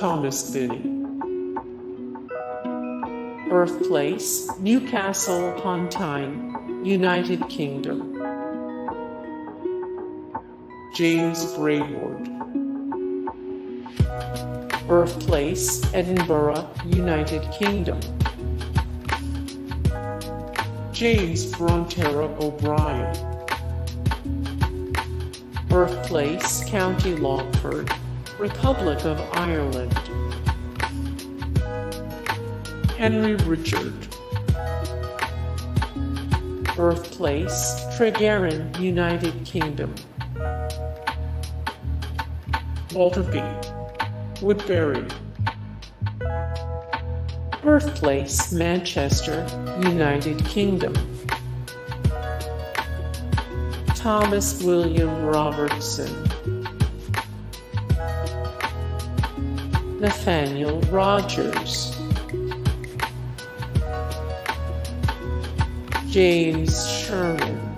Thomas Binney. Birthplace Newcastle upon Tyne, United Kingdom. James Braidwood. Birthplace Edinburgh, United Kingdom. James Bronterre O'Brien. Birthplace County Longford, Republic of Ireland. Henry Richard. Birthplace Tregaron, United Kingdom. Walter B. Woodbury. Birthplace Manchester, United Kingdom. Thomas William Robertson. Nathaniel Rogers. James Sherman.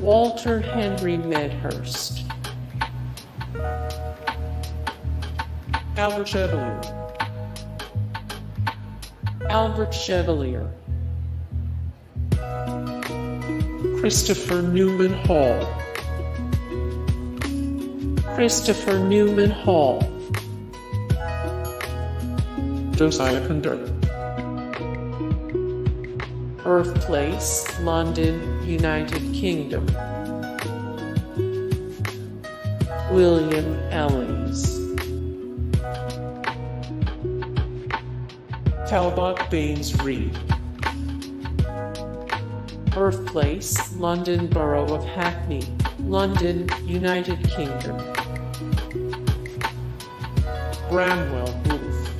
Walter Henry Medhurst. Albert Chevalier. Albert Chevalier. Christopher Newman Hall. Christopher Newman Hall. Josiah Conder. Birthplace London, United Kingdom. William Ellis. Talbot Baines Reed. Birthplace London Borough of Hackney, London, United Kingdom. Bramwell Booth.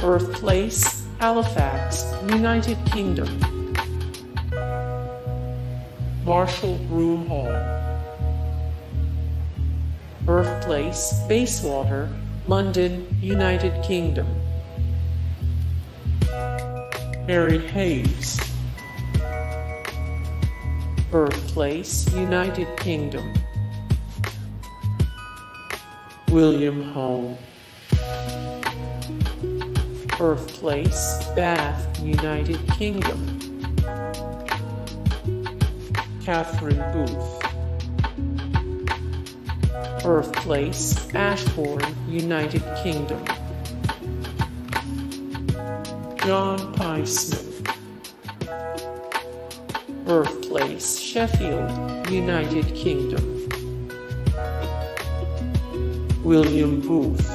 Birthplace Halifax, United Kingdom. Marshall Broomhall. Birthplace Bayswater, London, United Kingdom. Mary Hays. Birthplace United Kingdom. William Hone. Birthplace Bath, United Kingdom. Catherine Booth. Birthplace Ashbourne, United Kingdom. John Pye Smith. Birthplace Sheffield, United Kingdom. William Booth.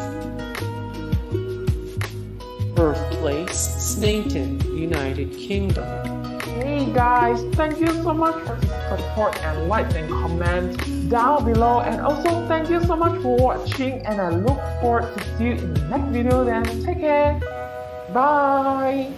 Birthplace Sneinton, United Kingdom. Hey guys, thank you so much for support and likes and comments down below and also thank you so much for watching and I look forward to see you in the next video then take care bye